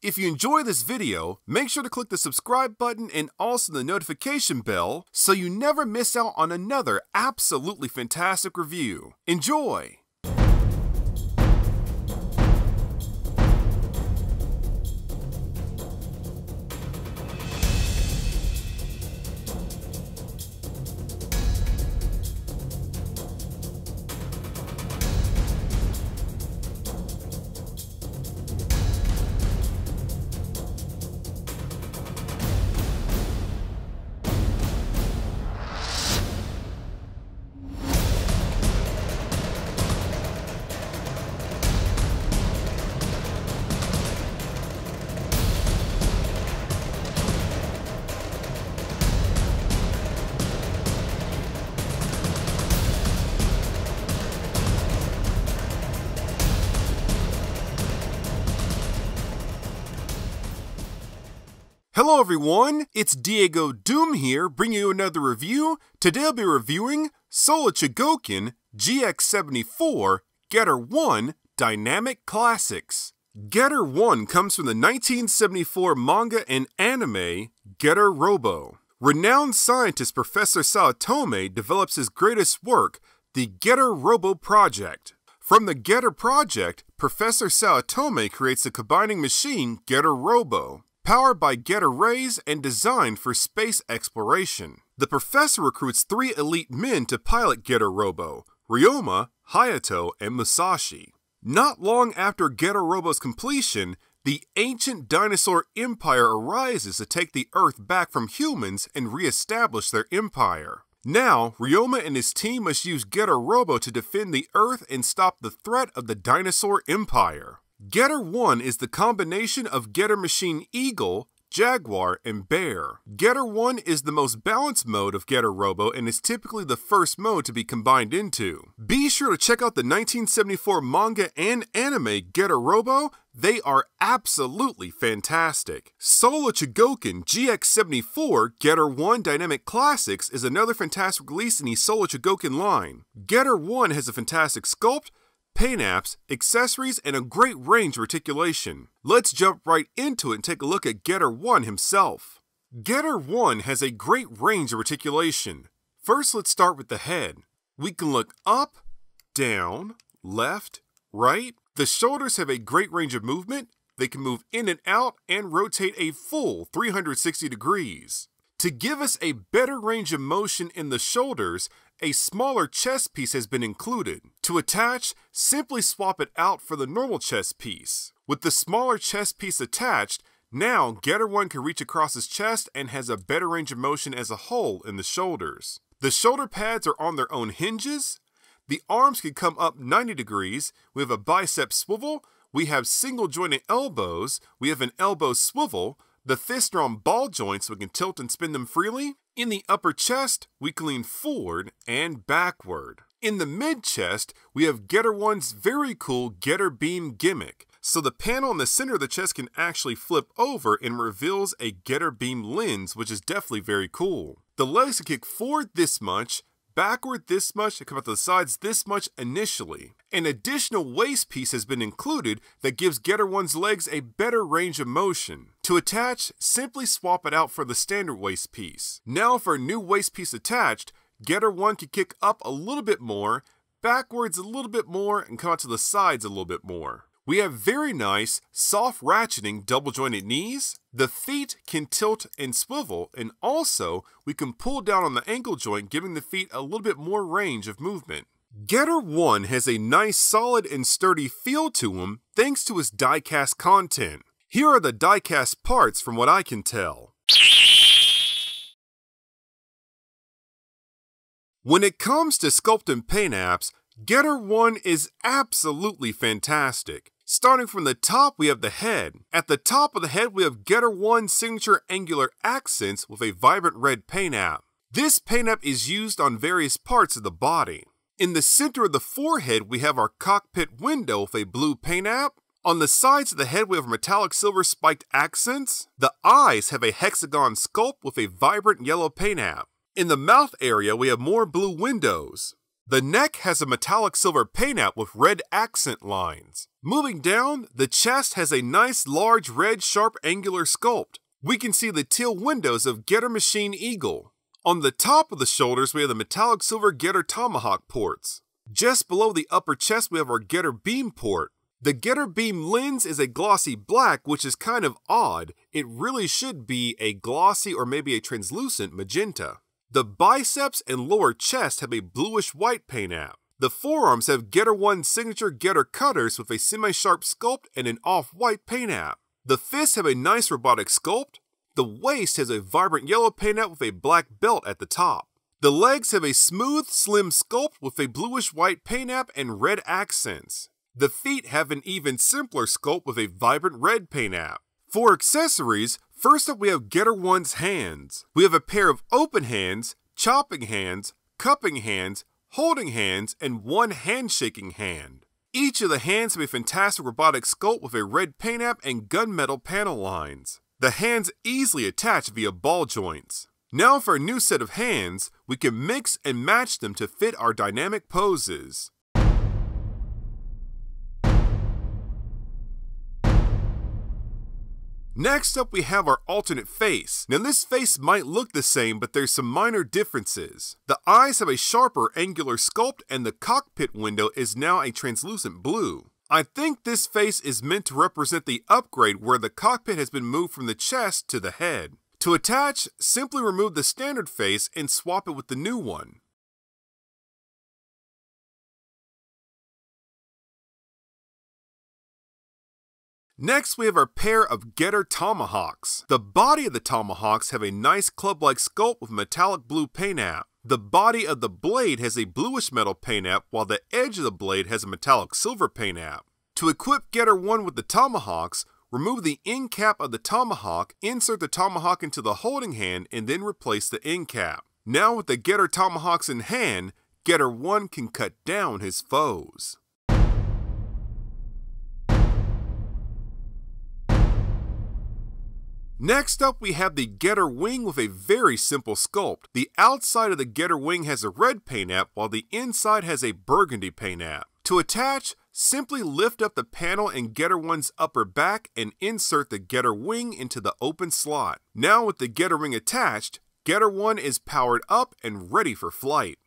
If you enjoy this video, make sure to click the subscribe button and also the notification bell so you never miss out on another absolutely fantastic review. Enjoy! Hello everyone, it's Diego Doom here, bringing you another review. Today I'll be reviewing Soul of Chogokin GX74 Getter 1 Dynamic Classics. Getter 1 comes from the 1974 manga and anime Getter Robo. Renowned scientist Professor Saotome develops his greatest work, the Getter Robo Project. From the Getter Project, Professor Saotome creates the combining machine Getter Robo powered by Getter Rays and designed for space exploration. The professor recruits three elite men to pilot Getter Robo Ryoma, Hayato, and Musashi. Not long after Getter Robo's completion, the ancient dinosaur empire arises to take the Earth back from humans and re-establish their empire. Now, Ryoma and his team must use Getter Robo to defend the Earth and stop the threat of the dinosaur empire. Getter 1 is the combination of Getter Machine Eagle, Jaguar, and Bear. Getter 1 is the most balanced mode of Getter Robo and is typically the first mode to be combined into. Be sure to check out the 1974 manga and anime Getter Robo, they are absolutely fantastic. Soul of Chogokin GX74 Getter 1 Dynamic Classics is another fantastic release in the Soul of Chogokin line. Getter 1 has a fantastic sculpt, paint apps, accessories, and a great range of articulation. Let's jump right into it and take a look at Getter 1 himself. Getter 1 has a great range of articulation. First, let's start with the head. We can look up, down, left, right. The shoulders have a great range of movement. They can move in and out and rotate a full 360 degrees. To give us a better range of motion in the shoulders, a smaller chest piece has been included. To attach, simply swap it out for the normal chest piece. With the smaller chest piece attached, now Getter 1 can reach across his chest and has a better range of motion as a whole in the shoulders. The shoulder pads are on their own hinges. The arms can come up 90 degrees. We have a bicep swivel. We have single jointed elbows. We have an elbow swivel. The fists are on ball joints so we can tilt and spin them freely. In the upper chest, we can lean forward and backward. In the mid chest, we have Getter 1's very cool Getter Beam gimmick. So the panel in the center of the chest can actually flip over and reveals a Getter Beam lens, which is definitely very cool. The legs can kick forward this much, backward this much, and come out to the sides this much initially. An additional waist piece has been included that gives Getter 1's legs a better range of motion. To attach, simply swap it out for the standard waist piece. Now for a new waist piece attached, Getter 1 can kick up a little bit more, backwards a little bit more, and come out to the sides a little bit more. We have very nice, soft ratcheting double jointed knees. The feet can tilt and swivel, and also we can pull down on the ankle joint, giving the feet a little bit more range of movement. Getter 1 has a nice solid and sturdy feel to him thanks to his diecast content. Here are the diecast parts from what I can tell. When it comes to sculpting paint apps, Getter 1 is absolutely fantastic. Starting from the top, we have the head. At the top of the head, we have Getter 1 signature angular accents with a vibrant red paint app. This paint app is used on various parts of the body. In the center of the forehead, we have our cockpit window with a blue paint app. On the sides of the head, we have metallic silver spiked accents. The eyes have a hexagon sculpt with a vibrant yellow paint app. In the mouth area, we have more blue windows. The neck has a metallic silver paintout with red accent lines. Moving down, the chest has a nice large red sharp angular sculpt. We can see the teal windows of Getter Machine Eagle. On the top of the shoulders, we have the metallic silver Getter Tomahawk ports. Just below the upper chest, we have our Getter Beam port. The Getter Beam lens is a glossy black, which is kind of odd. It really should be a glossy or maybe a translucent magenta. The biceps and lower chest have a bluish white paint app. The forearms have Getter 1 signature Getter cutters with a semi-sharp sculpt and an off-white paint app. The fists have a nice robotic sculpt. The waist has a vibrant yellow paint app with a black belt at the top. The legs have a smooth, slim sculpt with a bluish white paint app and red accents. The feet have an even simpler sculpt with a vibrant red paint app. For accessories, First up, we have Getter One's hands. We have a pair of open hands, chopping hands, cupping hands, holding hands, and one handshaking hand. Each of the hands have a fantastic robotic sculpt with a red paint app and gunmetal panel lines. The hands easily attach via ball joints. Now for a new set of hands, we can mix and match them to fit our dynamic poses. Next up we have our alternate face. Now this face might look the same, but there's some minor differences. The eyes have a sharper angular sculpt and the cockpit window is now a translucent blue. I think this face is meant to represent the upgrade where the cockpit has been moved from the chest to the head. To attach, simply remove the standard face and swap it with the new one. Next, we have our pair of Getter Tomahawks. The body of the Tomahawks have a nice club-like sculpt with metallic blue paint app. The body of the blade has a bluish metal paint app, while the edge of the blade has a metallic silver paint app. To equip Getter 1 with the Tomahawks, remove the end cap of the Tomahawk, insert the Tomahawk into the holding hand, and then replace the end cap. Now with the Getter Tomahawks in hand, Getter 1 can cut down his foes. Next up, we have the Getter wing with a very simple sculpt. The outside of the Getter wing has a red paint app, while the inside has a burgundy paint app. To attach, simply lift up the panel and Getter 1's upper back and insert the Getter wing into the open slot. Now with the Getter wing attached, Getter 1 is powered up and ready for flight.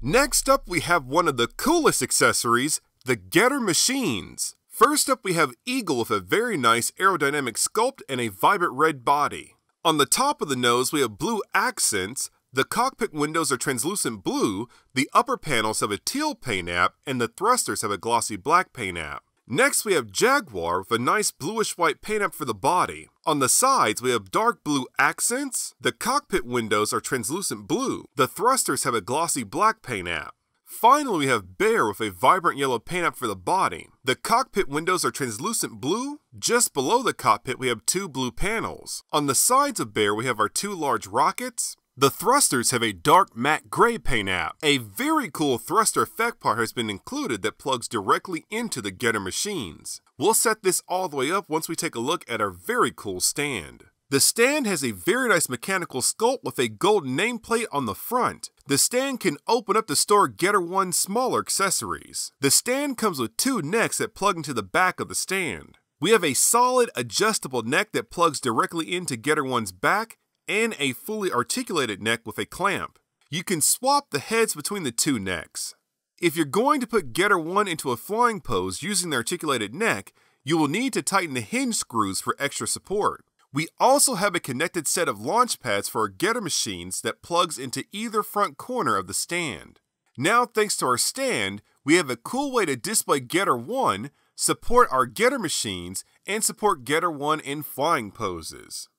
Next up, we have one of the coolest accessories, the Getter Machines. First up, we have Eagle with a very nice aerodynamic sculpt and a vibrant red body. On the top of the nose, we have blue accents. The cockpit windows are translucent blue, the upper panels have a teal paint app, and the thrusters have a glossy black paint app. Next, we have Jaguar with a nice bluish white paint app for the body. On the sides, we have dark blue accents. The cockpit windows are translucent blue. The thrusters have a glossy black paint app. Finally, we have Bear with a vibrant yellow paint app for the body. The cockpit windows are translucent blue. Just below the cockpit, we have two blue panels. On the sides of Bear, we have our two large rockets. The thrusters have a dark matte gray paint app. A very cool thruster effect part has been included that plugs directly into the Getter machines. We'll set this all the way up once we take a look at our very cool stand. The stand has a very nice mechanical sculpt with a gold nameplate on the front. The stand can open up to store Getter 1 smaller accessories. The stand comes with two necks that plug into the back of the stand. We have a solid adjustable neck that plugs directly into Getter 1's back and a fully articulated neck with a clamp. You can swap the heads between the two necks. If you're going to put Getter 1 into a flying pose using the articulated neck, you will need to tighten the hinge screws for extra support. We also have a connected set of launch pads for our Getter machines that plugs into either front corner of the stand. Now, thanks to our stand, we have a cool way to display Getter 1, support our Getter machines, and support Getter 1 in flying poses.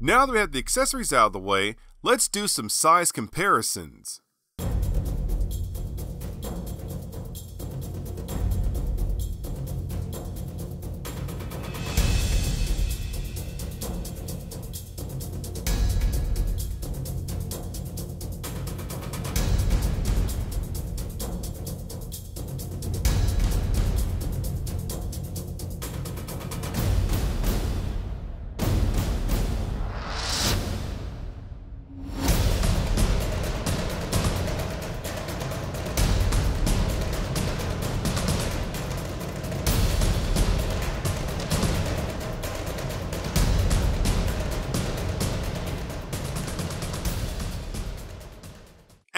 Now that we have the accessories out of the way, let's do some size comparisons.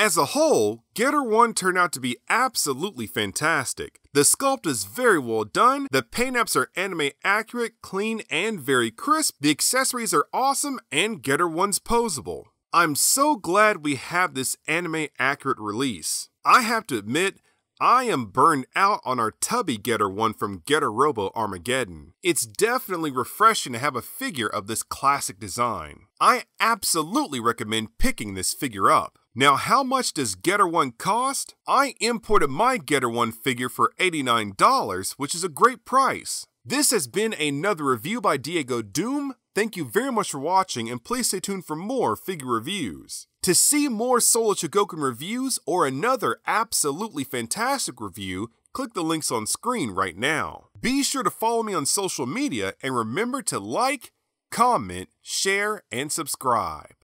As a whole, Getter 1 turned out to be absolutely fantastic. The sculpt is very well done, the paint apps are anime accurate, clean, and very crisp, the accessories are awesome, and Getter 1's posable. I'm so glad we have this anime accurate release. I have to admit, I am burned out on our tubby Getter one from Getter Robo Armageddon. It's definitely refreshing to have a figure of this classic design. I absolutely recommend picking this figure up. Now, how much does Getter 1 cost? I imported my Getter 1 figure for $89, which is a great price. This has been another review by Diego Doom. Thank you very much for watching, and please stay tuned for more figure reviews. To see more Soul Chogokin reviews or another absolutely fantastic review, click the links on screen right now. Be sure to follow me on social media and remember to like, comment, share, and subscribe.